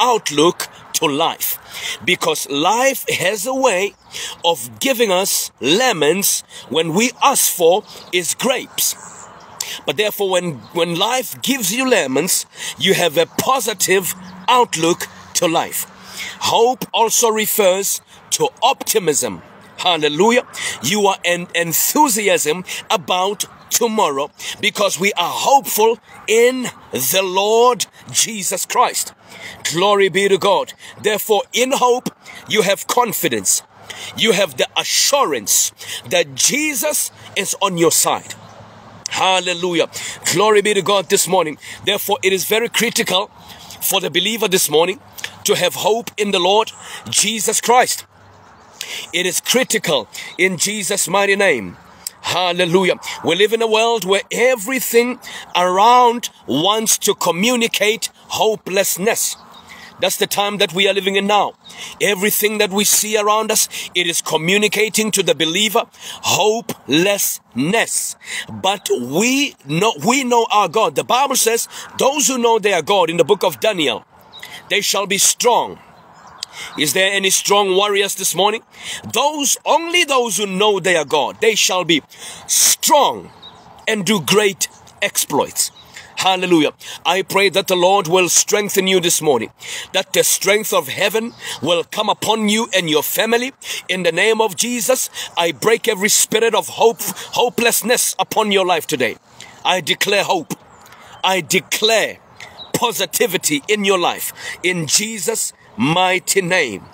outlook to life. Because life has a way of giving us lemons when we ask for is grapes. But therefore when when life gives you lemons you have a positive outlook to life. Hope also refers to optimism. Hallelujah. You are an enthusiasm about tomorrow because we are hopeful in the Lord Jesus Christ. Glory be to God. Therefore, in hope, you have confidence. You have the assurance that Jesus is on your side. Hallelujah. Glory be to God this morning. Therefore, it is very critical for the believer this morning to have hope in the Lord Jesus Christ. It is critical in Jesus' mighty name. Hallelujah. We live in a world where everything around wants to communicate hopelessness. That's the time that we are living in now. Everything that we see around us, it is communicating to the believer hopelessness. But we know, we know our God. The Bible says, those who know their God in the book of Daniel, they shall be strong. Is there any strong warriors this morning? Those, only those who know their God, they shall be strong and do great exploits. Hallelujah. I pray that the Lord will strengthen you this morning, that the strength of heaven will come upon you and your family. In the name of Jesus, I break every spirit of hope, hopelessness upon your life today. I declare hope. I declare positivity in your life. In Jesus' mighty name.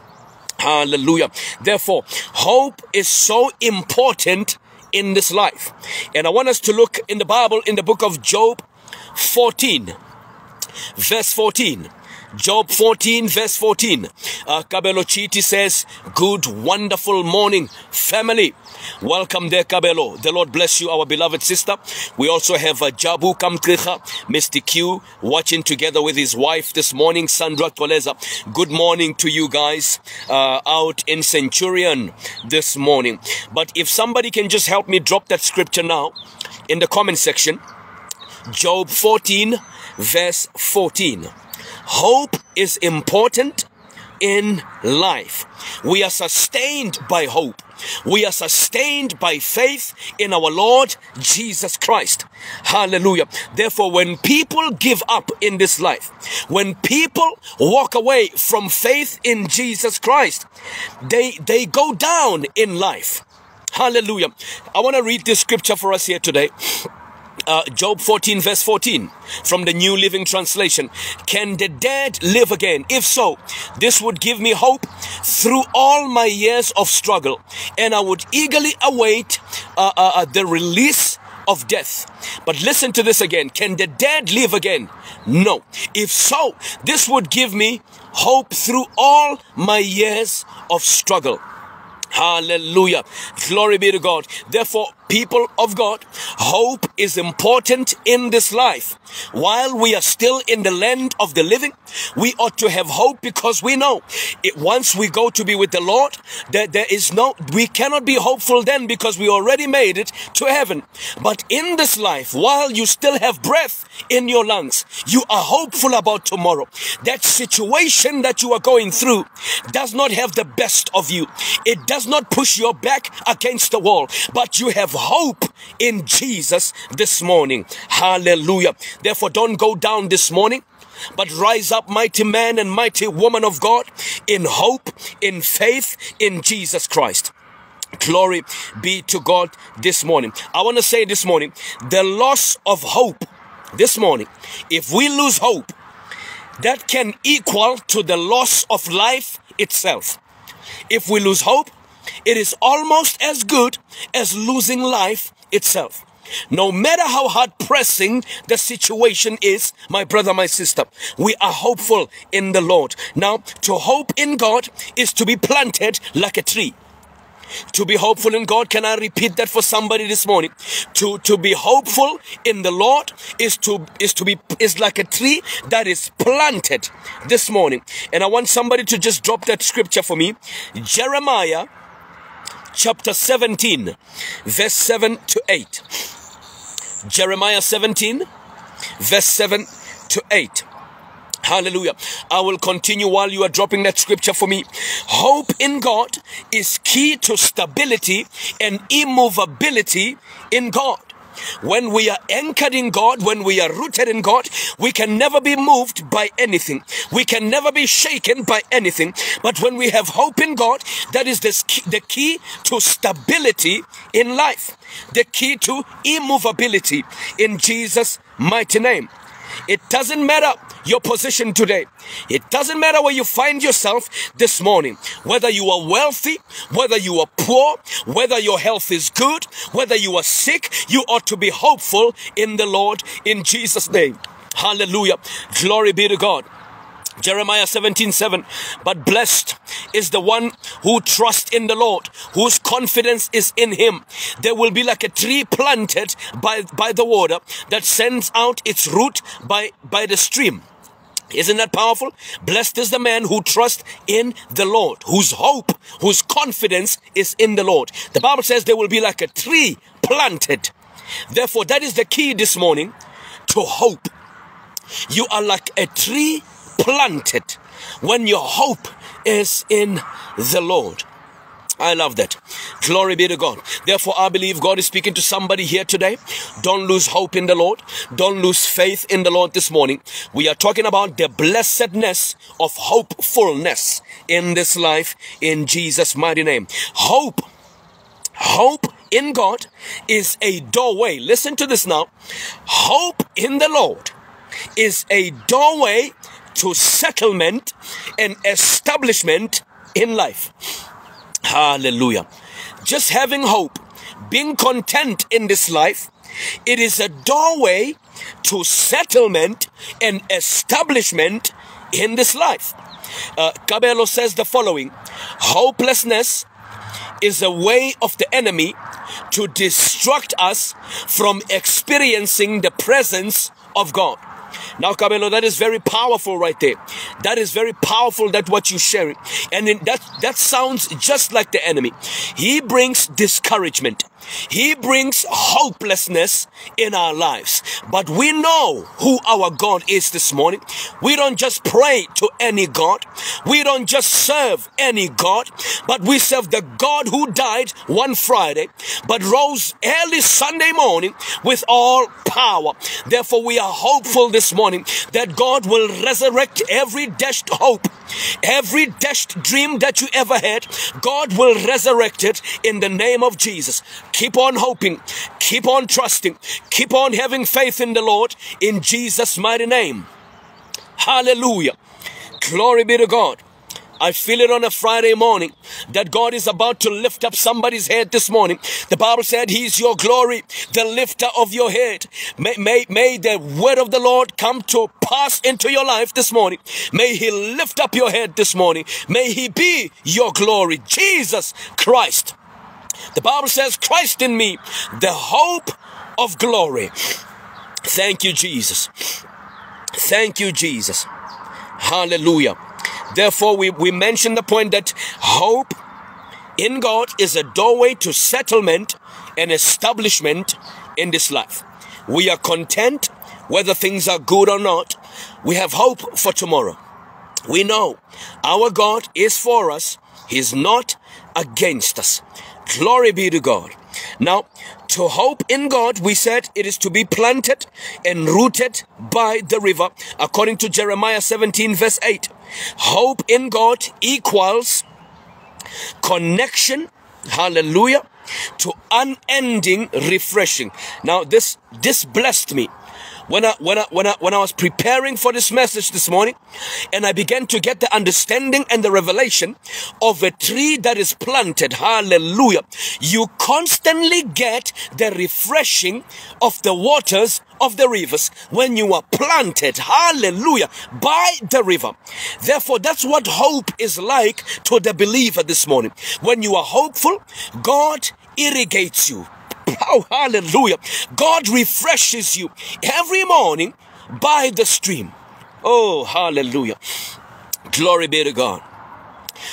Hallelujah. Therefore, hope is so important in this life. And I want us to look in the Bible in the book of Job 14, verse 14. Job 14 verse 14. Uh, Kabelo Chiti says, good, wonderful morning, family. Welcome there, Kabelo. The Lord bless you, our beloved sister. We also have uh, Jabu Kamkricha, Mr. Q, watching together with his wife this morning, Sandra Toleza. Good morning to you guys uh, out in Centurion this morning. But if somebody can just help me drop that scripture now in the comment section. Job 14 verse 14. Hope is important in life. We are sustained by hope. We are sustained by faith in our Lord Jesus Christ. Hallelujah. Therefore, when people give up in this life, when people walk away from faith in Jesus Christ, they, they go down in life. Hallelujah. I want to read this scripture for us here today uh, Job 14 verse 14 from the New Living Translation. Can the dead live again? If so, this would give me hope through all my years of struggle and I would eagerly await uh, uh, uh, the release of death. But listen to this again. Can the dead live again? No. If so, this would give me hope through all my years of struggle. Hallelujah. Glory be to God. Therefore, people of God, hope is important in this life. While we are still in the land of the living, we ought to have hope because we know it, once we go to be with the Lord, that there is no, we cannot be hopeful then because we already made it to heaven. But in this life, while you still have breath in your lungs, you are hopeful about tomorrow. That situation that you are going through does not have the best of you. It does not push your back against the wall, but you have hope in Jesus this morning. Hallelujah. Therefore, don't go down this morning but rise up mighty man and mighty woman of God in hope, in faith in Jesus Christ. Glory be to God this morning. I want to say this morning, the loss of hope this morning, if we lose hope, that can equal to the loss of life itself. If we lose hope, it is almost as good as losing life itself. No matter how hard pressing the situation is, my brother, my sister, we are hopeful in the Lord. Now, to hope in God is to be planted like a tree. To be hopeful in God, can I repeat that for somebody this morning? To to be hopeful in the Lord is to is to be is like a tree that is planted this morning. And I want somebody to just drop that scripture for me. Jeremiah chapter 17, verse 7 to 8. Jeremiah 17, verse 7 to 8. Hallelujah. I will continue while you are dropping that scripture for me. Hope in God is key to stability and immovability in God. When we are anchored in God, when we are rooted in God, we can never be moved by anything. We can never be shaken by anything. But when we have hope in God, that is the key, the key to stability in life, the key to immovability in Jesus' mighty name. It doesn't matter your position today. It doesn't matter where you find yourself this morning. Whether you are wealthy, whether you are poor, whether your health is good, whether you are sick, you ought to be hopeful in the Lord in Jesus' name. Hallelujah. Glory be to God. Jeremiah 17, 7. But blessed is the one who trusts in the Lord, whose confidence is in him. They will be like a tree planted by, by the water that sends out its root by, by the stream. Isn't that powerful? Blessed is the man who trusts in the Lord, whose hope, whose confidence is in the Lord. The Bible says they will be like a tree planted. Therefore, that is the key this morning to hope. You are like a tree planted when your hope is in the Lord. I love that. Glory be to God. Therefore, I believe God is speaking to somebody here today. Don't lose hope in the Lord. Don't lose faith in the Lord this morning. We are talking about the blessedness of hopefulness in this life in Jesus' mighty name. Hope. Hope in God is a doorway. Listen to this now. Hope in the Lord is a doorway to settlement and establishment in life. Hallelujah. Just having hope, being content in this life, it is a doorway to settlement and establishment in this life. Uh, Kabelo says the following Hopelessness is a way of the enemy to distract us from experiencing the presence of God. Now, Kabelo, that is very powerful right there. That is very powerful that what you're sharing. And that, that sounds just like the enemy. He brings discouragement. He brings hopelessness in our lives. But we know who our God is this morning. We don't just pray to any God. We don't just serve any God, but we serve the God who died one Friday, but rose early Sunday morning with all power. Therefore, we are hopeful this morning that God will resurrect every dashed hope, every dashed dream that you ever had. God will resurrect it in the name of Jesus. Keep on hoping. Keep on trusting. Keep on having faith in the Lord in Jesus' mighty name. Hallelujah. Glory be to God. I feel it on a Friday morning that God is about to lift up somebody's head this morning. The Bible said He's your glory, the lifter of your head. May, may, may the word of the Lord come to pass into your life this morning. May He lift up your head this morning. May He be your glory. Jesus Christ. The Bible says, Christ in me, the hope of glory. Thank you, Jesus. Thank you, Jesus. Hallelujah. Therefore, we, we mentioned the point that hope in God is a doorway to settlement and establishment in this life. We are content whether things are good or not. We have hope for tomorrow. We know our God is for us. He's not against us. Glory be to God. Now, to hope in God, we said it is to be planted and rooted by the river, according to Jeremiah 17, verse 8. Hope in God equals connection, hallelujah, to unending refreshing. Now, this, this blessed me when I when I when I when I was preparing for this message this morning and I began to get the understanding and the revelation of a tree that is planted hallelujah you constantly get the refreshing of the waters of the rivers when you are planted hallelujah by the river. Therefore that's what hope is like to the believer this morning. When you are hopeful God irrigates you Oh, hallelujah. God refreshes you every morning by the stream. Oh, hallelujah. Glory be to God.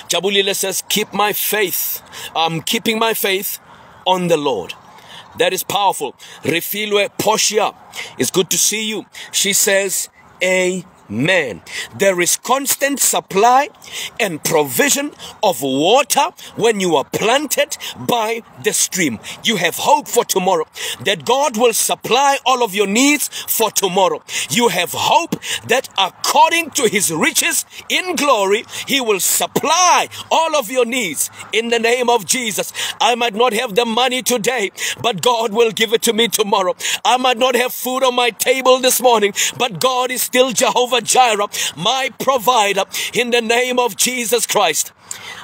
Jabulile says, keep my faith. I'm keeping my faith on the Lord. That is powerful. Refilwe Poshia, it's good to see you. She says, Amen. Man. There is constant supply and provision of water when you are planted by the stream. You have hope for tomorrow that God will supply all of your needs for tomorrow. You have hope that according to his riches in glory, he will supply all of your needs in the name of Jesus. I might not have the money today, but God will give it to me tomorrow. I might not have food on my table this morning, but God is still Jehovah Jireh, my provider in the name of Jesus Christ.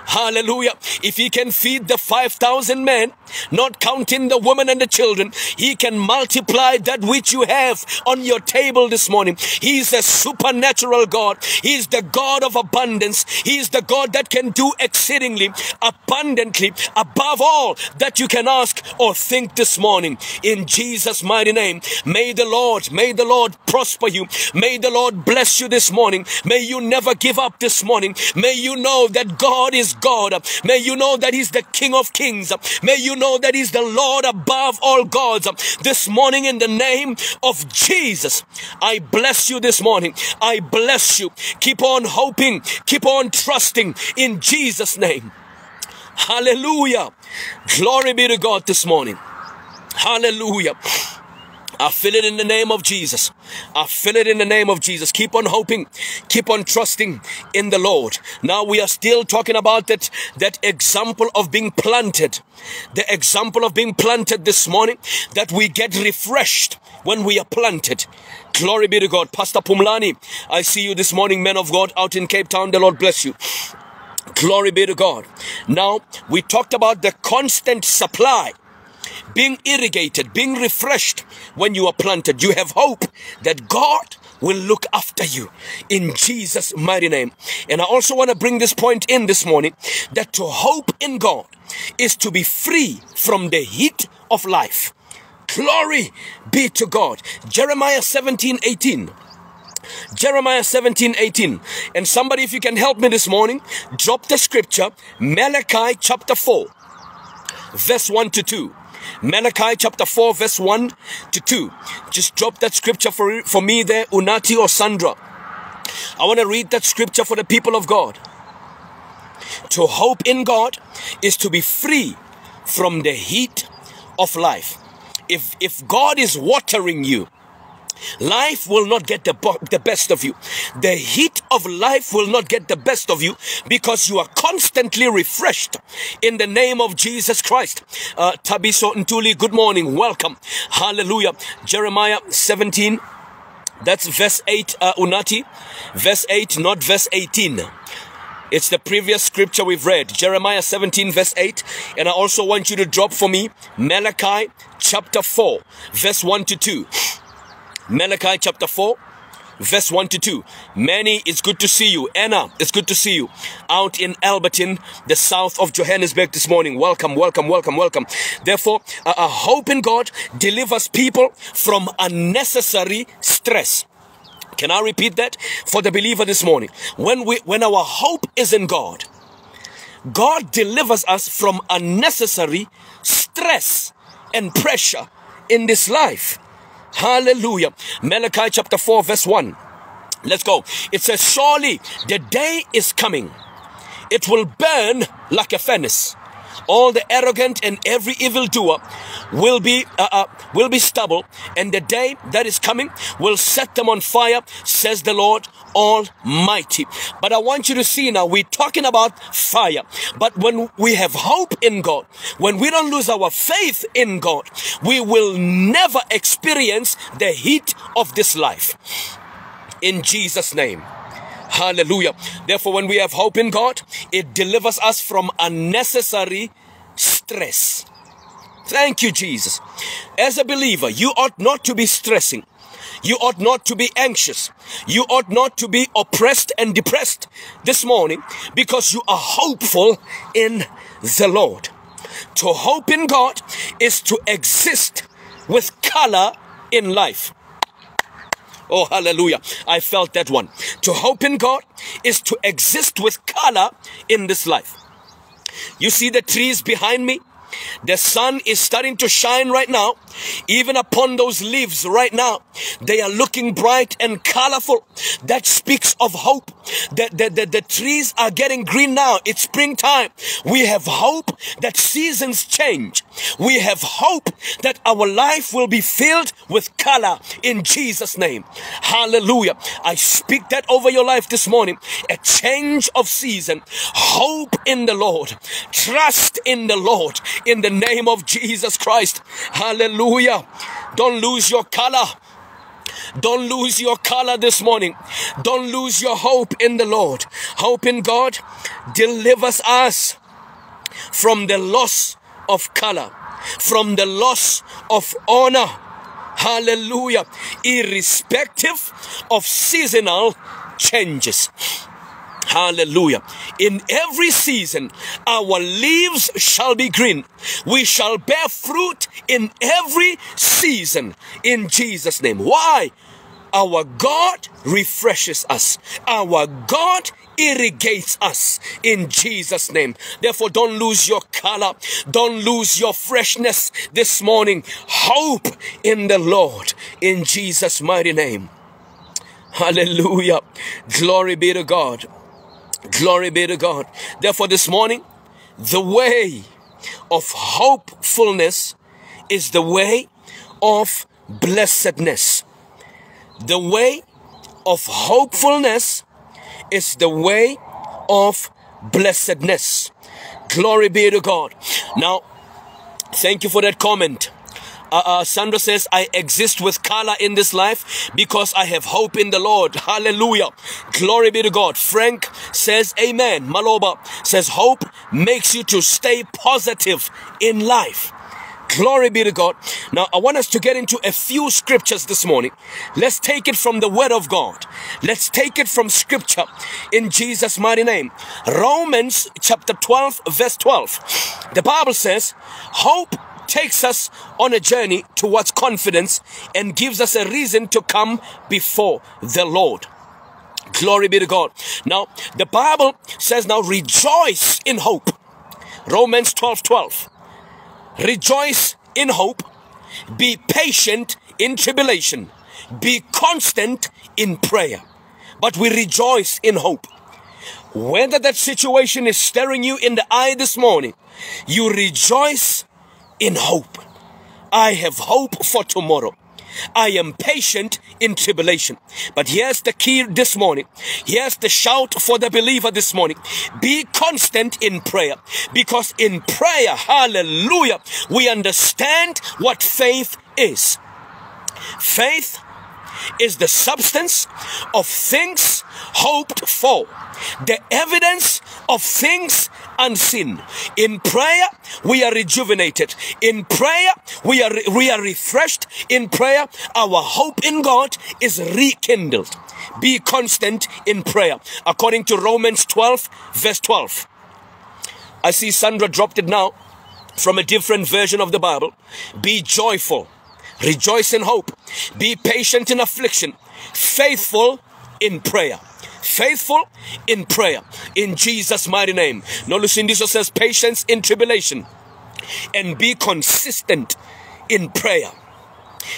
Hallelujah. If he can feed the 5,000 men, not counting the women and the children, he can multiply that which you have on your table this morning. He's a supernatural God. He's the God of abundance. He's the God that can do exceedingly abundantly above all that you can ask or think this morning. In Jesus' mighty name, may the Lord, may the Lord prosper you. May the Lord bless you this morning. May you never give up this morning. May you know that God is God. May you know that He's the King of Kings. May you know that He's the Lord above all gods. This morning, in the name of Jesus, I bless you this morning. I bless you. Keep on hoping. Keep on trusting in Jesus' name. Hallelujah. Glory be to God this morning. Hallelujah. I feel it in the name of Jesus. I feel it in the name of Jesus. Keep on hoping. Keep on trusting in the Lord. Now we are still talking about that, that example of being planted. The example of being planted this morning that we get refreshed when we are planted. Glory be to God. Pastor Pumlani, I see you this morning, men of God, out in Cape Town. The Lord bless you. Glory be to God. Now, we talked about the constant supply being irrigated, being refreshed when you are planted. You have hope that God will look after you in Jesus' mighty name. And I also want to bring this point in this morning that to hope in God is to be free from the heat of life. Glory be to God. Jeremiah 17 18. Jeremiah 17, 18. And somebody, if you can help me this morning, drop the scripture, Malachi chapter 4, verse 1 to 2. Malachi chapter 4, verse 1 to 2. Just drop that scripture for, for me there, Unati or Sandra. I want to read that scripture for the people of God. To hope in God is to be free from the heat of life. If, if God is watering you, Life will not get the, the best of you. The heat of life will not get the best of you because you are constantly refreshed in the name of Jesus Christ. Uh, Tabiso Ntuli, good morning. Welcome. Hallelujah. Jeremiah 17. That's verse 8, uh, Unati. Verse 8, not verse 18. It's the previous scripture we've read, Jeremiah 17 verse 8. And I also want you to drop for me Malachi chapter 4 verse 1 to 2. Malachi chapter 4, verse 1 to 2. Manny, it's good to see you. Anna, it's good to see you. Out in Alberton, the south of Johannesburg this morning. Welcome, welcome, welcome, welcome. Therefore, a, hope in God delivers people from unnecessary stress. Can I repeat that for the believer this morning? When we, when our hope is in God, God delivers us from unnecessary stress and pressure in this life. Hallelujah. Malachi chapter 4 verse 1. Let's go. It says, surely the day is coming. It will burn like a furnace. All the arrogant and every evildoer will be uh, uh, will be stubble, and the day that is coming will set them on fire, says the Lord Almighty. But I want you to see now, we're talking about fire. But when we have hope in God, when we don't lose our faith in God, we will never experience the heat of this life. In Jesus' name. Hallelujah. Therefore, when we have hope in God, it delivers us from unnecessary stress. Thank you, Jesus. As a believer, you ought not to be stressing. You ought not to be anxious. You ought not to be oppressed and depressed this morning because you are hopeful in the Lord. To hope in God is to exist with color in life. Oh, hallelujah. I felt that one. To hope in God is to exist with color in this life. You see the trees behind me? The sun is starting to shine right now. Even upon those leaves right now, they are looking bright and colorful. That speaks of hope. The, the, the, the trees are getting green now. It's springtime. We have hope that seasons change. We have hope that our life will be filled with color in Jesus' name. Hallelujah. I speak that over your life this morning. A change of season. Hope in the Lord. Trust in the Lord. In the name of Jesus Christ. Hallelujah. Don't lose your color. Don't lose your color this morning. Don't lose your hope in the Lord. Hope in God delivers us from the loss of color, from the loss of honor. Hallelujah. Irrespective of seasonal changes. Hallelujah. In every season, our leaves shall be green. We shall bear fruit in every season in Jesus' name. Why? Our God refreshes us. Our God irrigates us in Jesus' name. Therefore, don't lose your color. Don't lose your freshness this morning. Hope in the Lord in Jesus' mighty name. Hallelujah. Glory be to God. Glory be to God. Therefore, this morning, the way of hopefulness is the way of blessedness. The way of hopefulness is the way of blessedness. Glory be to God. Now, thank you for that comment. Uh, uh, Sandra says, I exist with color in this life because I have hope in the Lord. Hallelujah. Glory be to God. Frank says, Amen. Maloba says, Hope makes you to stay positive in life. Glory be to God. Now, I want us to get into a few scriptures this morning. Let's take it from the Word of God. Let's take it from Scripture in Jesus' mighty name. Romans chapter 12, verse 12. The Bible says, Hope takes us on a journey towards confidence and gives us a reason to come before the Lord. Glory be to God. Now, the Bible says now rejoice in hope. Romans 12 12. Rejoice in hope. Be patient in tribulation. Be constant in prayer. But we rejoice in hope. Whether that situation is staring you in the eye this morning, you rejoice in hope. I have hope for tomorrow. I am patient in tribulation. But here's the key this morning. Here's the shout for the believer this morning. Be constant in prayer. Because in prayer, hallelujah, we understand what faith is. Faith is the substance of things hoped for, the evidence of things unseen. In prayer, we are rejuvenated. In prayer, we are, we are refreshed. In prayer, our hope in God is rekindled. Be constant in prayer. According to Romans 12, verse 12. I see Sandra dropped it now from a different version of the Bible. Be joyful. Rejoice in hope. Be patient in affliction. Faithful in prayer faithful in prayer in Jesus' mighty name. Now, Lucindiso says, patience in tribulation and be consistent in prayer.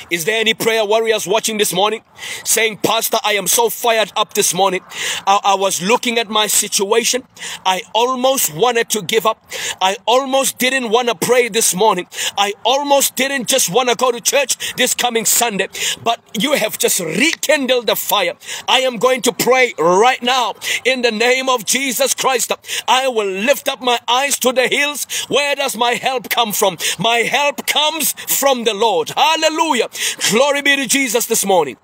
Is there any prayer warriors watching this morning saying, Pastor, I am so fired up this morning. I, I, was looking at my situation. I almost wanted to give up. I almost didn't want to pray this morning. I almost didn't just want to go to church this coming Sunday. But you have just rekindled the fire. I am going to pray right now in the name of Jesus Christ. I will lift up my eyes to the hills. Where does my help come from? My help comes from the Lord. Hallelujah. Hallelujah. Glory be to Jesus this morning.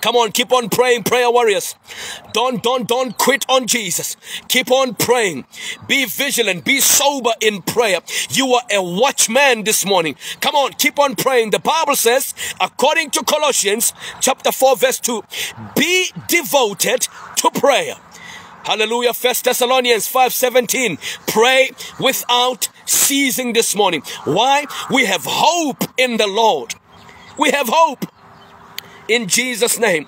Come on, keep on praying, prayer warriors. Don't, don't, don't quit on Jesus. Keep on praying. Be vigilant. Be sober in prayer. You are a watchman this morning. Come on, keep on praying. The Bible says, according to Colossians chapter 4 verse 2, be devoted to prayer. Hallelujah. First Thessalonians 5:17. Pray without ceasing this morning. Why? We have hope in the Lord. We have hope in Jesus' name.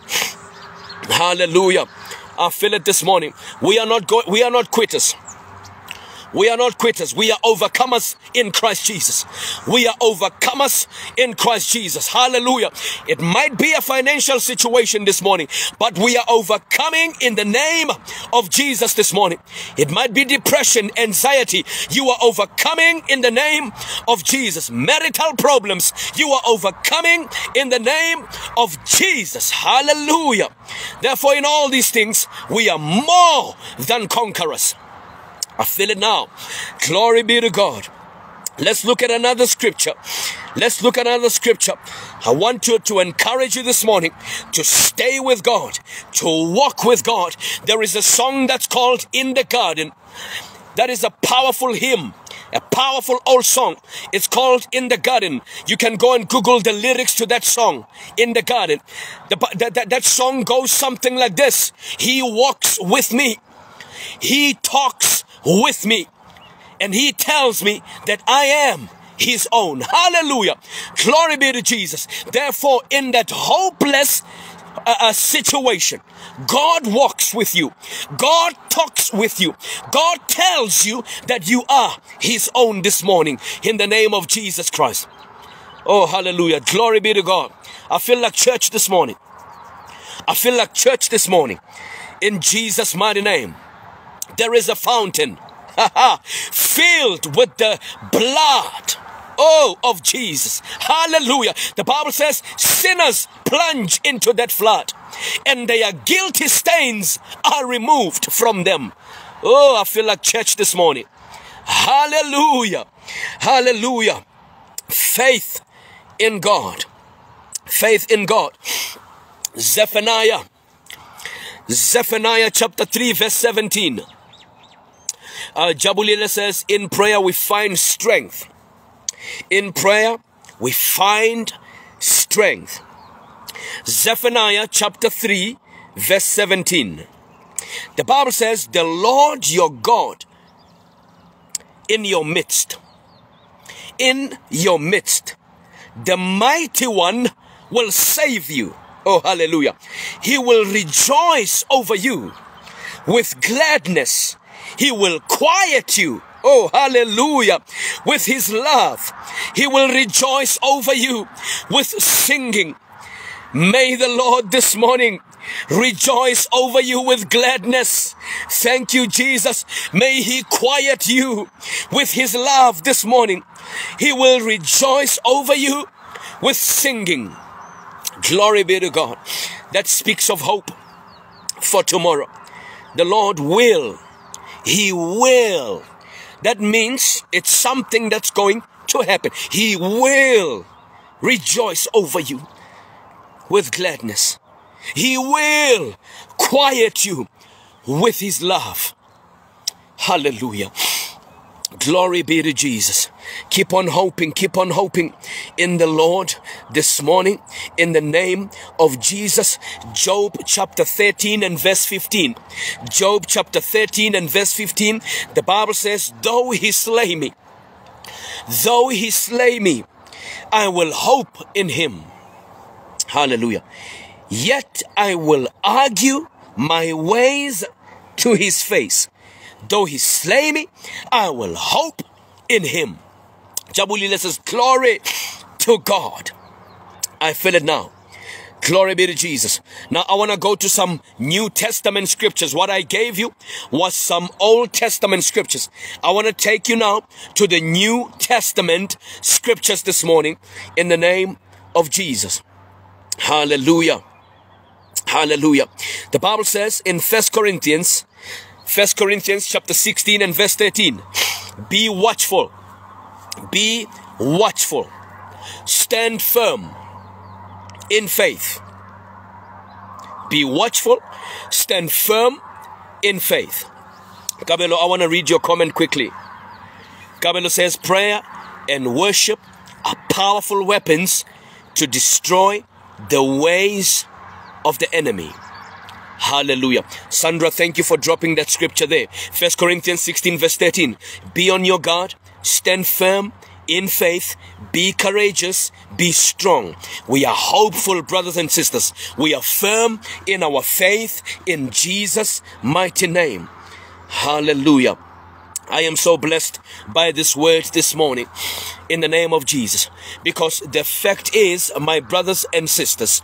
Hallelujah. I feel it this morning. We are not go- we are not quitters. We are not quitters. We are overcomers in Christ Jesus. We are overcomers in Christ Jesus. Hallelujah. It might be a financial situation this morning, but we are overcoming in the name of Jesus this morning. It might be depression, anxiety. You are overcoming in the name of Jesus. Marital problems. You are overcoming in the name of Jesus. Hallelujah. Therefore, in all these things, we are more than conquerors. I feel it now. Glory be to God. Let's look at another scripture. Let's look at another scripture. I want you to encourage you this morning to stay with God, to walk with God. There is a song that's called In the Garden. That is a powerful hymn, a powerful old song. It's called In the Garden. You can go and Google the lyrics to that song, In the Garden. The, that, that, that song goes something like this. He walks with me. He talks with me and he tells me that I am his own. Hallelujah. Glory be to Jesus. Therefore, in that hopeless uh, uh, situation, God walks with you. God talks with you. God tells you that you are his own this morning in the name of Jesus Christ. Oh, hallelujah. Glory be to God. I feel like church this morning. I feel like church this morning. In Jesus' mighty name. There is a fountain filled with the blood oh of Jesus. Hallelujah. The bible says sinners plunge into that flood and their guilty stains are removed from them. Oh i feel like church this morning. Hallelujah. Hallelujah. Faith in god. Faith in god. Zephaniah. Zephaniah chapter 3 verse 17 uh, Jabulile says, in prayer we find strength. In prayer we find strength. Zephaniah chapter 3 verse 17. The Bible says, the Lord your God in your midst, in your midst, the mighty one will save you. Oh, hallelujah. He will rejoice over you with gladness he will quiet you. Oh, hallelujah. With his love. He will rejoice over you with singing. May the Lord this morning rejoice over you with gladness. Thank you, Jesus. May he quiet you with his love this morning. He will rejoice over you with singing. Glory be to God. That speaks of hope for tomorrow. The Lord will he will. That means it's something that's going to happen. He will rejoice over you with gladness. He will quiet you with his love. Hallelujah. Glory be to Jesus. Keep on hoping, keep on hoping in the Lord this morning in the name of Jesus. Job chapter 13 and verse 15. Job chapter 13 and verse 15. The Bible says, though he slay me, though he slay me, I will hope in him. Hallelujah. Yet I will argue my ways to his face. Though he slay me, I will hope in him. Jabulile says, glory to God. I feel it now. Glory be to Jesus. Now I want to go to some New Testament scriptures. What I gave you was some Old Testament scriptures. I want to take you now to the New Testament scriptures this morning in the name of Jesus. Hallelujah. Hallelujah. The Bible says in First Corinthians First Corinthians chapter 16 and verse 13. Be watchful. Be watchful. Stand firm in faith. Be watchful. Stand firm in faith. Kabelo, I want to read your comment quickly. Kabelo says prayer and worship are powerful weapons to destroy the ways of the enemy. Hallelujah. Sandra, thank you for dropping that scripture there. First Corinthians 16 verse 13. Be on your guard, stand firm in faith, be courageous, be strong. We are hopeful, brothers and sisters. We are firm in our faith in Jesus' mighty name. Hallelujah. I am so blessed by this word this morning in the name of Jesus. Because the fact is, my brothers and sisters,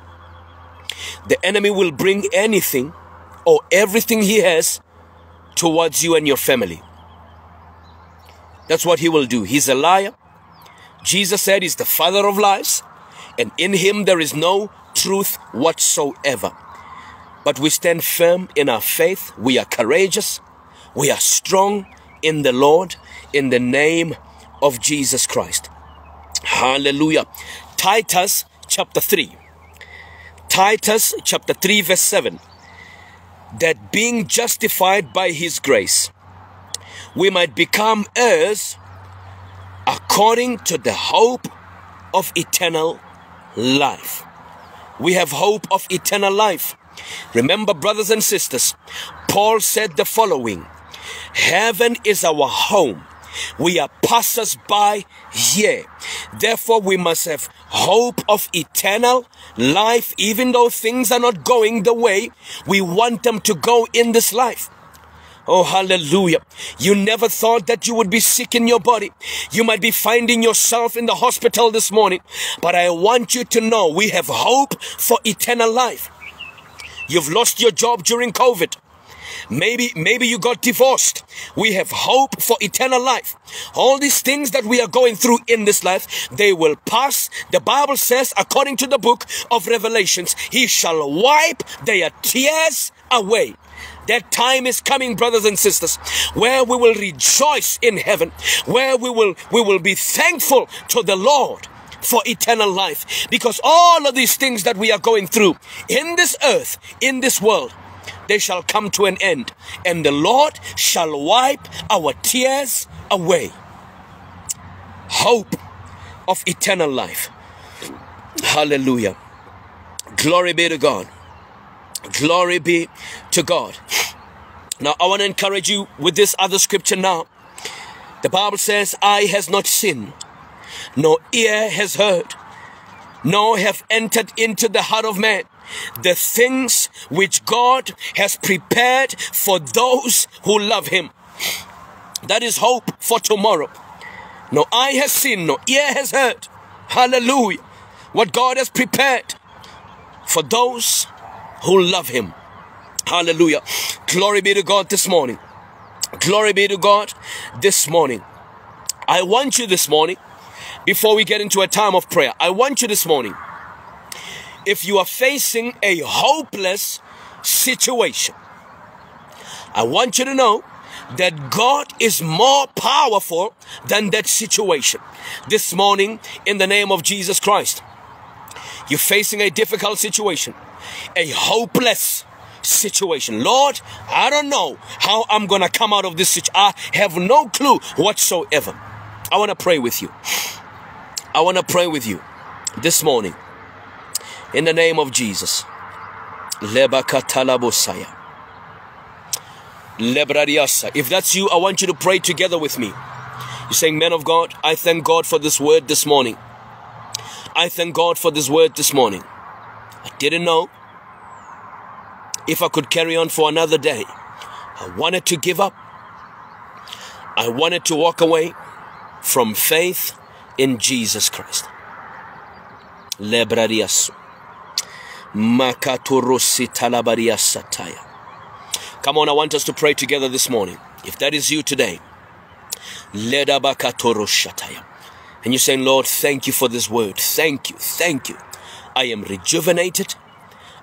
the enemy will bring anything or everything he has towards you and your family. That's what he will do. He's a liar. Jesus said he's the father of lies, and in him there is no truth whatsoever. But we stand firm in our faith. We are courageous. We are strong in the Lord in the name of Jesus Christ. Hallelujah. Titus chapter 3. Titus chapter 3 verse 7. That being justified by his grace, we might become heirs according to the hope of eternal life. We have hope of eternal life. Remember, brothers and sisters, Paul said the following Heaven is our home. We are passers by here. Therefore, we must have hope of eternal life, even though things are not going the way we want them to go in this life. Oh, hallelujah. You never thought that you would be sick in your body. You might be finding yourself in the hospital this morning. But I want you to know we have hope for eternal life. You've lost your job during COVID. Maybe, maybe you got divorced. We have hope for eternal life. All these things that we are going through in this life, they will pass. The Bible says, according to the book of Revelations, He shall wipe their tears away. That time is coming, brothers and sisters, where we will rejoice in heaven, where we will, we will be thankful to the Lord for eternal life. Because all of these things that we are going through in this earth, in this world, they shall come to an end, and the Lord shall wipe our tears away. Hope of eternal life. Hallelujah. Glory be to God. Glory be to God. Now, I want to encourage you with this other scripture now. The Bible says, Eye has not seen, nor ear has heard, nor have entered into the heart of man the things which God has prepared for those who love Him. That is hope for tomorrow. No eye has seen, no ear has heard. Hallelujah. What God has prepared for those who love Him. Hallelujah. Glory be to God this morning. Glory be to God this morning. I want you this morning, before we get into a time of prayer, I want you this morning if you are facing a hopeless situation. I want you to know that God is more powerful than that situation. This morning, in the name of Jesus Christ, you're facing a difficult situation, a hopeless situation. Lord, I don't know how I'm going to come out of this situation. I have no clue whatsoever. I want to pray with you. I want to pray with you this morning in the name of Jesus. Lebradiasa. If that's you, I want you to pray together with me. You're saying, Man of God, I thank God for this word this morning. I thank God for this word this morning. I didn't know if I could carry on for another day. I wanted to give up. I wanted to walk away from faith in Jesus Christ. Lebradiasu. Makatorosi talabaria sataya. Come on, I want us to pray together this morning. If that is you today, shataya. And you're saying, Lord, thank you for this word. Thank you. Thank you. I am rejuvenated.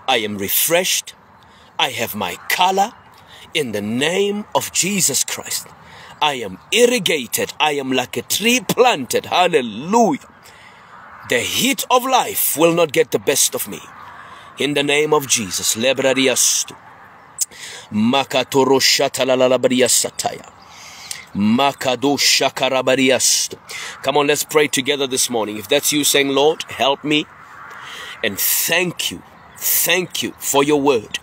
I am refreshed. I have my color in the name of Jesus Christ. I am irrigated. I am like a tree planted. Hallelujah. The heat of life will not get the best of me in the name of Jesus. Lebrariastu. Makatoro. Makado shakarabariastu. Come on, let's pray together this morning. If that's you saying, Lord, help me. And thank you. Thank you for your word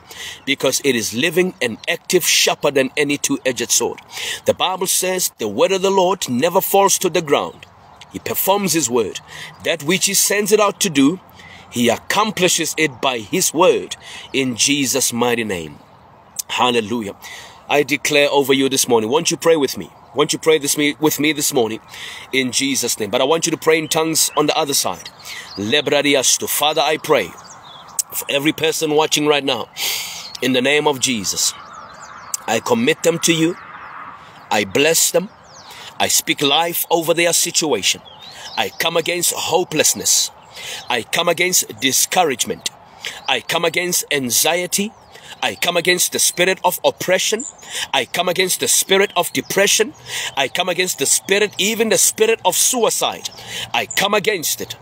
because it is living and active, sharper than any two edged sword. The Bible says the word of the Lord never falls to the ground. He performs his word. That which he sends it out to do, he accomplishes it by His word in Jesus' mighty name. Hallelujah. I declare over you this morning. Won't you pray with me? Won't you pray this me, with me this morning in Jesus' name. But I want you to pray in tongues on the other side. Lebradiastu. Father, I pray for every person watching right now in the name of Jesus. I commit them to you. I bless them. I speak life over their situation. I come against hopelessness. I come against discouragement. I come against anxiety. I come against the spirit of oppression. I come against the spirit of depression. I come against the spirit, even the spirit of suicide. I come against it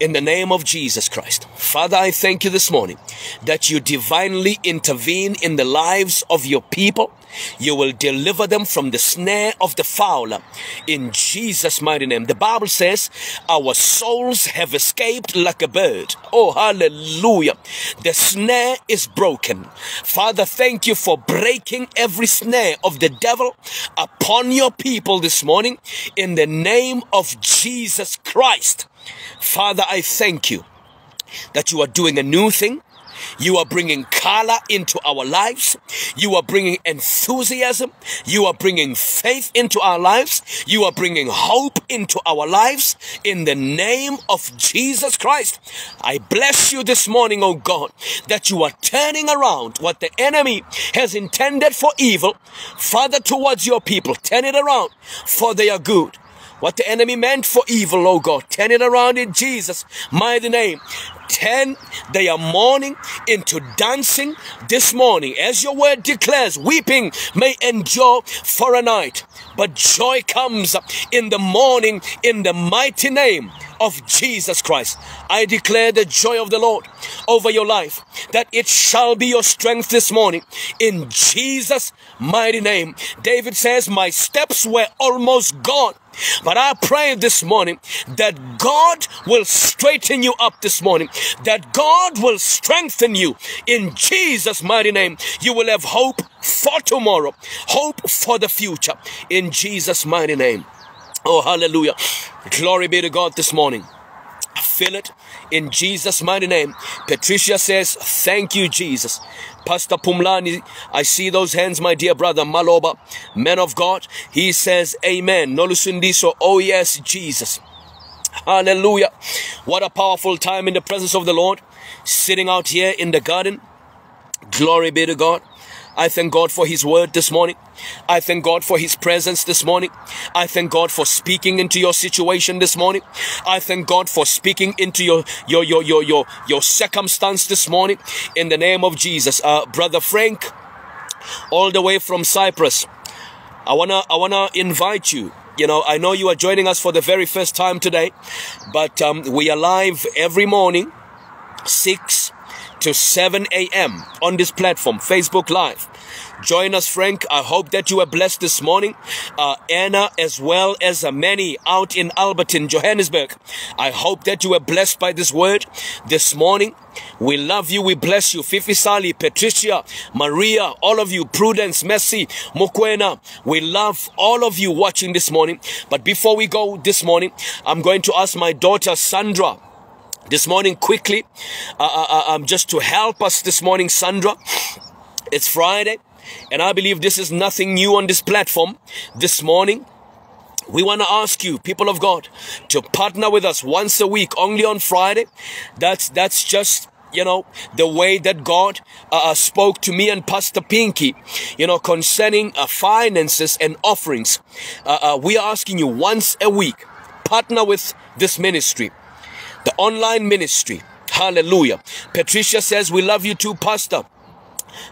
in the name of Jesus Christ. Father, I thank you this morning that you divinely intervene in the lives of your people. You will deliver them from the snare of the fowler in Jesus' mighty name. The Bible says, Our souls have escaped like a bird. Oh, hallelujah. The snare is broken. Father, thank you for breaking every snare of the devil upon your people this morning in the name of Jesus Christ. Father, I thank you that you are doing a new thing. You are bringing color into our lives. You are bringing enthusiasm. You are bringing faith into our lives. You are bringing hope into our lives in the name of Jesus Christ. I bless you this morning, oh God, that you are turning around what the enemy has intended for evil, Father, towards your people. Turn it around for their good. What the enemy meant for evil, oh God, turn it around in Jesus' mighty name. Turn their mourning into dancing this morning. As your word declares, weeping may endure for a night, but joy comes in the morning in the mighty name of Jesus Christ. I declare the joy of the Lord over your life, that it shall be your strength this morning in Jesus' mighty name. David says, My steps were almost gone. But I pray this morning that God will straighten you up this morning, that God will strengthen you in Jesus' mighty name. You will have hope for tomorrow, hope for the future in Jesus' mighty name. Oh, hallelujah. Glory be to God this morning. I feel it in Jesus' mighty name. Patricia says, Thank you, Jesus. Pastor Pumlani, I see those hands, my dear brother Maloba, man of God. He says, Amen. Nolusundiso, oh yes, Jesus. Hallelujah. What a powerful time in the presence of the Lord. Sitting out here in the garden. Glory be to God. I thank God for His word this morning. I thank God for His presence this morning. I thank God for speaking into your situation this morning. I thank God for speaking into your your your your your, your circumstance this morning. In the name of Jesus, uh, brother Frank, all the way from Cyprus. I wanna I wanna invite you. You know, I know you are joining us for the very first time today, but um, we are live every morning, six to 7 a.m. on this platform, Facebook Live. Join us, Frank. I hope that you were blessed this morning. Uh, Anna, as well as uh, many out in Alberton, Johannesburg. I hope that you were blessed by this word this morning. We love you. We bless you. Fifi Sali, Patricia, Maria, all of you, Prudence, Messi, Mukwena. We love all of you watching this morning. But before we go this morning, I'm going to ask my daughter, Sandra, this morning quickly, uh, uh, uh, um, just to help us this morning, Sandra. It's Friday, and I believe this is nothing new on this platform. This morning, we want to ask you, people of God, to partner with us once a week, only on Friday. That's that's just you know, the way that God uh, uh spoke to me and Pastor Pinky, you know, concerning uh, finances and offerings. Uh, uh, we are asking you once a week, partner with this ministry the online ministry. Hallelujah. Patricia says, We love you too, Pastor.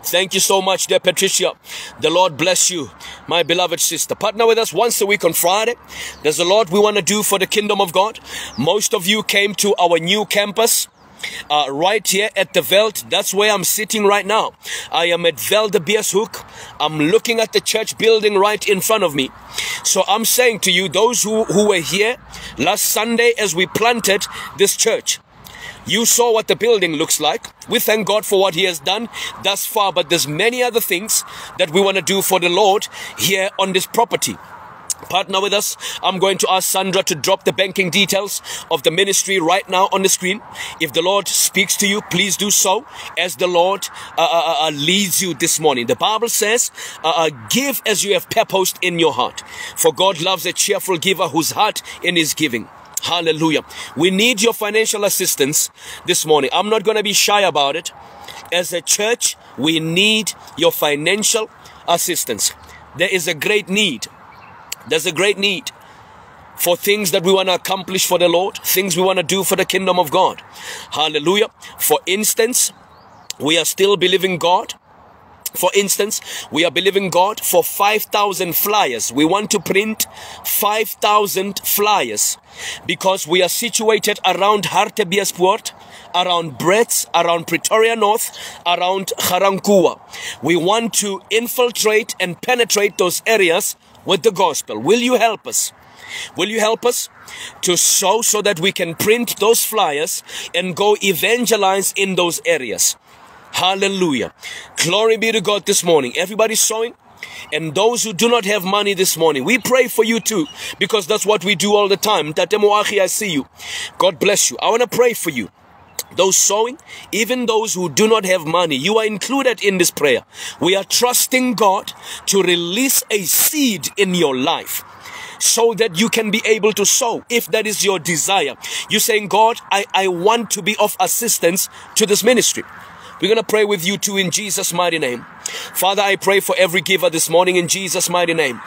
Thank you so much, dear Patricia. The Lord bless you, my beloved sister. Partner with us once a week on Friday. There's a lot we want to do for the kingdom of God. Most of you came to our new campus uh, right here at the Veld. That's where I'm sitting right now. I am at Veld Beershoek. I'm looking at the church building right in front of me. So I'm saying to you, those who, who were here last Sunday as we planted this church, you saw what the building looks like. We thank God for what He has done thus far, but there's many other things that we want to do for the Lord here on this property. Partner with us. I'm going to ask Sandra to drop the banking details of the ministry right now on the screen. If the Lord speaks to you, please do so as the Lord uh, uh, uh, uh leads you this morning. The Bible says, uh, uh, give as you have purposed in your heart. For God loves a cheerful giver whose heart in his giving. Hallelujah. We need your financial assistance this morning. I'm not going to be shy about it. As a church, we need your financial assistance. There is a great need there's a great need for things that we want to accomplish for the Lord, things we want to do for the kingdom of God. Hallelujah. For instance, we are still believing God. For instance, we are believing God for 5,000 flyers. We want to print 5,000 flyers because we are situated around Hartbeespoort, around Brits, around Pretoria North, around Ga-Rankuwa. We want to infiltrate and penetrate those areas with the gospel. Will you help us? Will you help us to sow so that we can print those flyers and go evangelize in those areas? Hallelujah. Glory be to God this morning. Everybody sowing? And those who do not have money this morning, we pray for you too, because that's what we do all the time. Tatemoachi, I see you. God bless you. I want to pray for you those sowing, even those who do not have money, you are included in this prayer. We are trusting God to release a seed in your life so that you can be able to sow if that is your desire. You're saying, God, I, I want to be of assistance to this ministry. We're going to pray with you too in Jesus' mighty name. Father, I pray for every giver this morning in Jesus' mighty name.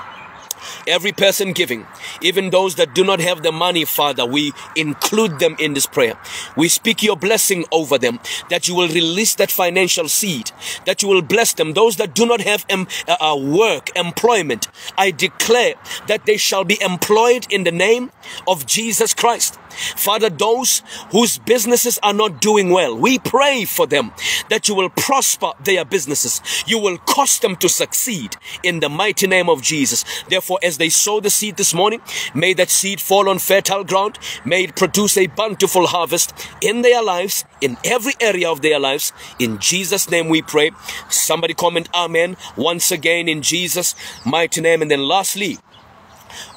Every person giving, even those that do not have the money, Father, we include them in this prayer. We speak your blessing over them, that you will release that financial seed, that you will bless them. Those that do not have um, uh, work, employment, I declare that they shall be employed in the name of Jesus Christ. Father, those whose businesses are not doing well, we pray for them that you will prosper their businesses. You will cause them to succeed in the mighty name of Jesus. Therefore, as they sow the seed this morning, may that seed fall on fertile ground. May it produce a bountiful harvest in their lives, in every area of their lives. In Jesus' name we pray. Somebody comment Amen once again in Jesus' mighty name. And then lastly,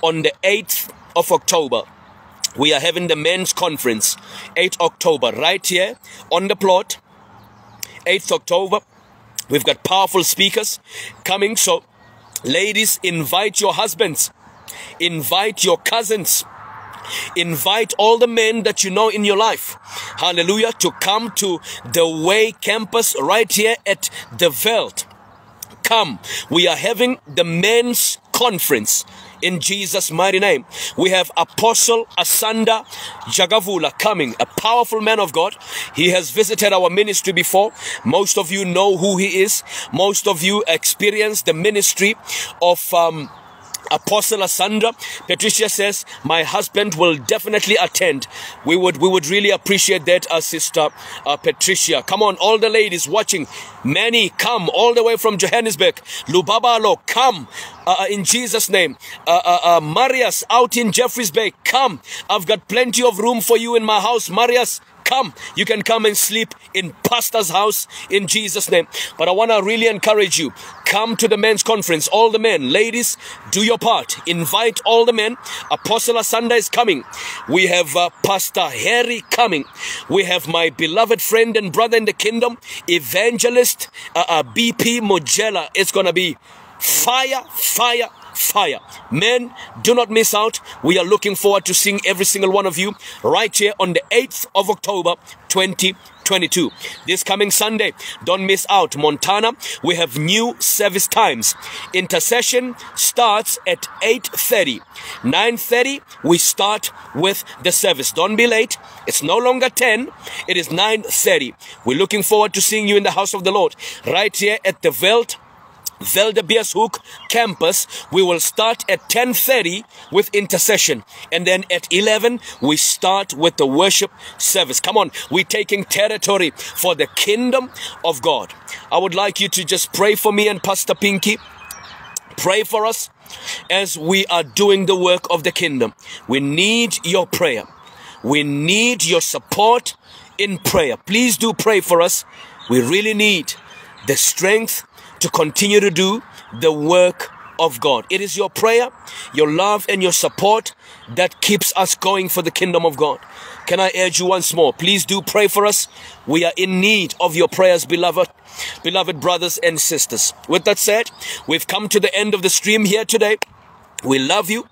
on the 8th of October, we are having the men's conference 8 october right here on the plot 8th october we've got powerful speakers coming so ladies invite your husbands invite your cousins invite all the men that you know in your life hallelujah to come to the way campus right here at the veld come we are having the men's conference in Jesus' mighty name. We have Apostle Asanda Jagavula coming, a powerful man of God. He has visited our ministry before. Most of you know who he is. Most of you experienced the ministry of um, Apostle Asanda, Patricia says, my husband will definitely attend. We would, we would really appreciate that, uh, Sister uh, Patricia. Come on, all the ladies watching. Many come all the way from Johannesburg. Lubabalo, come uh, uh in Jesus' name. Uh, uh, uh, Marius out in Jeffreys Bay, come. I've got plenty of room for you in my house. Marius, come. You can come and sleep in pastor's house in Jesus' name. But I want to really encourage you. Come to the men's conference. All the men, ladies, do your part. Invite all the men. Apostle Asanda is coming. We have uh, Pastor Harry coming. We have my beloved friend and brother in the kingdom, evangelist uh, uh, BP Mojela. It's going to be fire, fire, fire. Men, do not miss out. We are looking forward to seeing every single one of you right here on the 8th of October 2022. This coming Sunday, don't miss out. Montana, we have new service times. Intercession starts at 8.30. 9.30, we start with the service. Don't be late. It's no longer 10. It is 9.30. We're looking forward to seeing you in the house of the Lord right here at the Veld Wildebeesthoek campus. We will start at 10.30 with intercession. And then at 11, we start with the worship service. Come on, we're taking territory for the kingdom of God. I would like you to just pray for me and Pastor Pinky. Pray for us as we are doing the work of the kingdom. We need your prayer. We need your support in prayer. Please do pray for us. We really need the strength to continue to do the work of God. It is your prayer, your love, and your support that keeps us going for the kingdom of God. Can I urge you once more? Please do pray for us. We are in need of your prayers, beloved, beloved brothers and sisters. With that said, we've come to the end of the stream here today. We love you.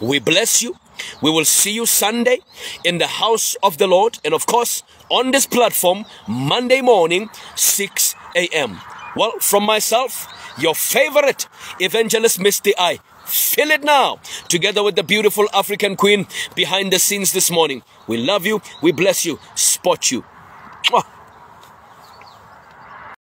We bless you. We will see you Sunday in the house of the Lord. And of course, on this platform, Monday morning, 6 a.m. Well, from myself, your favorite evangelist, Misty I. Feel it now, together with the beautiful African queen behind the scenes this morning. We love you. We bless you. Spot you.